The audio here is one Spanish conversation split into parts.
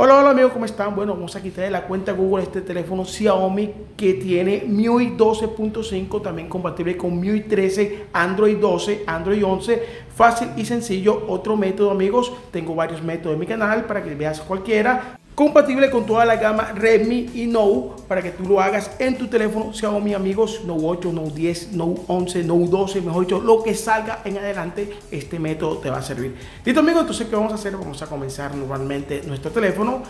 Hola, hola amigos, ¿cómo están? Bueno, vamos a quitar de la cuenta Google este teléfono Xiaomi que tiene MIUI 12.5, también compatible con MIUI 13, Android 12, Android 11, fácil y sencillo. Otro método amigos, tengo varios métodos en mi canal para que veas cualquiera compatible con toda la gama Redmi y Note para que tú lo hagas en tu teléfono Xiaomi amigos Note 8, Note 10, Note 11, Note 12, mejor dicho, lo que salga en adelante, este método te va a servir. Listo amigos, entonces ¿qué vamos a hacer? Vamos a comenzar normalmente nuestro teléfono.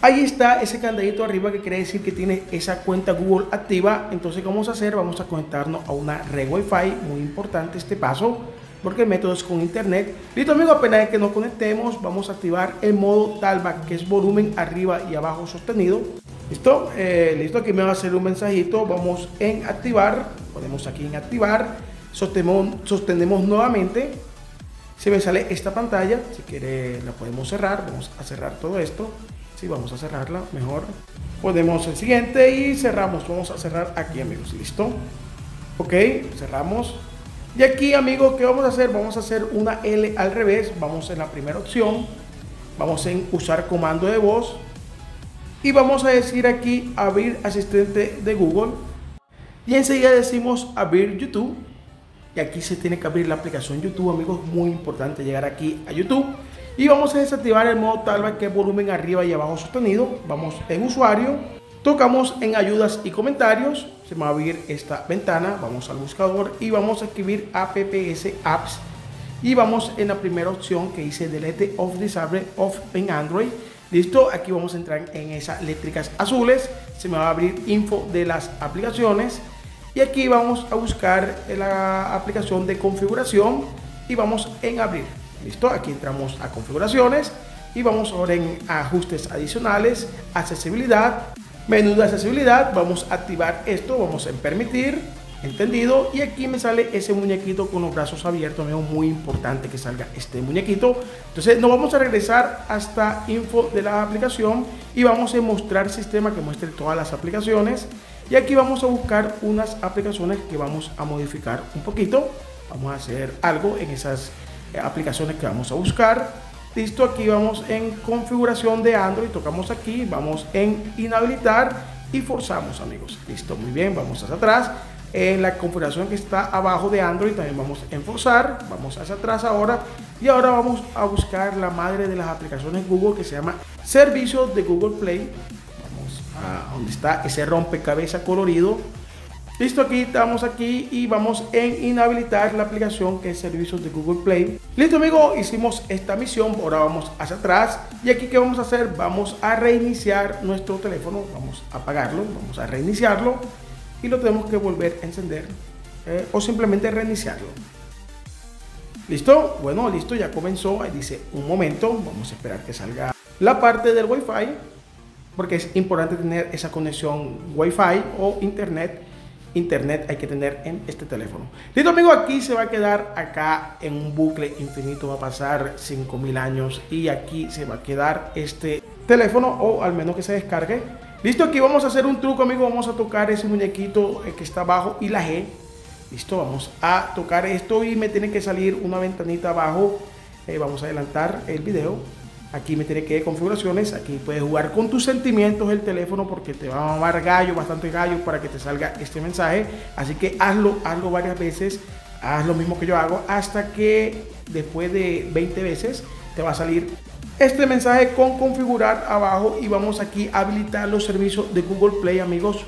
Ahí está ese candadito arriba que quiere decir que tiene esa cuenta Google activa. Entonces, ¿qué vamos a hacer? Vamos a conectarnos a una red Wi-Fi, muy importante este paso porque el método es con internet. Listo amigos, apenas que nos conectemos, vamos a activar el modo talkback, que es volumen arriba y abajo sostenido. Listo, eh, listo, aquí me va a hacer un mensajito, vamos en activar, ponemos aquí en activar, sostenemos, sostenemos nuevamente, se me sale esta pantalla, si quiere la podemos cerrar, vamos a cerrar todo esto, si vamos a cerrarla mejor, podemos el siguiente y cerramos, vamos a cerrar aquí amigos, listo, ok, cerramos, y aquí, amigos, ¿qué vamos a hacer? Vamos a hacer una L al revés. Vamos en la primera opción. Vamos en usar comando de voz. Y vamos a decir aquí abrir asistente de Google. Y enseguida decimos abrir YouTube. Y aquí se tiene que abrir la aplicación YouTube, amigos. Muy importante llegar aquí a YouTube. Y vamos a desactivar el modo talba que es volumen arriba y abajo sostenido. Vamos en usuario Tocamos en ayudas y comentarios, se me va a abrir esta ventana, vamos al buscador y vamos a escribir apps apps y vamos en la primera opción que dice delete of disable of en Android. Listo, aquí vamos a entrar en esas eléctricas azules, se me va a abrir info de las aplicaciones y aquí vamos a buscar la aplicación de configuración y vamos en abrir. Listo, aquí entramos a configuraciones y vamos ahora en ajustes adicionales, accesibilidad Menú de accesibilidad, vamos a activar esto, vamos en permitir, entendido, y aquí me sale ese muñequito con los brazos abiertos, muy importante que salga este muñequito. Entonces nos vamos a regresar hasta info de la aplicación y vamos a mostrar sistema que muestre todas las aplicaciones. Y aquí vamos a buscar unas aplicaciones que vamos a modificar un poquito. Vamos a hacer algo en esas eh, aplicaciones que vamos a buscar. Listo, aquí vamos en configuración de Android, tocamos aquí, vamos en inhabilitar y forzamos amigos. Listo, muy bien, vamos hacia atrás. En la configuración que está abajo de Android también vamos en forzar, vamos hacia atrás ahora y ahora vamos a buscar la madre de las aplicaciones Google que se llama Servicio de Google Play. Vamos a donde está ese rompecabezas colorido Listo, aquí estamos aquí y vamos en inhabilitar la aplicación que es servicios de Google Play. Listo, amigo, hicimos esta misión. Ahora vamos hacia atrás. Y aquí, ¿qué vamos a hacer? Vamos a reiniciar nuestro teléfono. Vamos a apagarlo, vamos a reiniciarlo y lo tenemos que volver a encender eh, o simplemente reiniciarlo. ¿Listo? Bueno, listo, ya comenzó. Ahí dice un momento. Vamos a esperar que salga la parte del Wi-Fi porque es importante tener esa conexión Wi-Fi o Internet internet hay que tener en este teléfono. Listo amigo, aquí se va a quedar acá en un bucle infinito, va a pasar 5000 años y aquí se va a quedar este teléfono o al menos que se descargue. Listo, aquí vamos a hacer un truco amigo, vamos a tocar ese muñequito eh, que está abajo y la G. Listo, vamos a tocar esto y me tiene que salir una ventanita abajo. Eh, vamos a adelantar el video Aquí me tiene que ir configuraciones. Aquí puedes jugar con tus sentimientos el teléfono porque te va a mamar gallo, bastante gallo para que te salga este mensaje. Así que hazlo, hazlo varias veces. Haz lo mismo que yo hago hasta que después de 20 veces te va a salir este mensaje con configurar abajo y vamos aquí a habilitar los servicios de Google Play amigos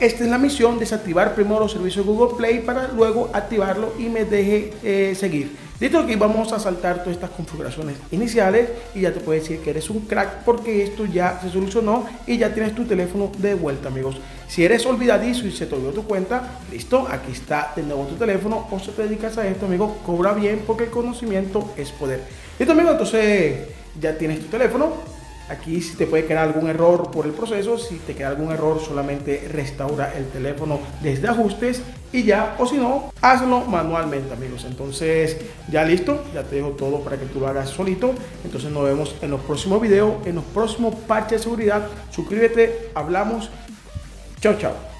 esta es la misión, desactivar primero los servicios de Google Play para luego activarlo y me deje eh, seguir. Listo, aquí vamos a saltar todas estas configuraciones iniciales y ya te puedo decir que eres un crack porque esto ya se solucionó y ya tienes tu teléfono de vuelta, amigos. Si eres olvidadizo y se te olvidó tu cuenta, listo, aquí está de nuevo tu teléfono o si te dedicas a esto, amigo, cobra bien porque el conocimiento es poder. Listo, amigo, entonces ya tienes tu teléfono Aquí si te puede quedar algún error por el proceso, si te queda algún error solamente restaura el teléfono desde ajustes y ya, o si no, hazlo manualmente amigos. Entonces ya listo, ya te dejo todo para que tú lo hagas solito. Entonces nos vemos en los próximos videos, en los próximos parches de seguridad. Suscríbete, hablamos. Chao, chao.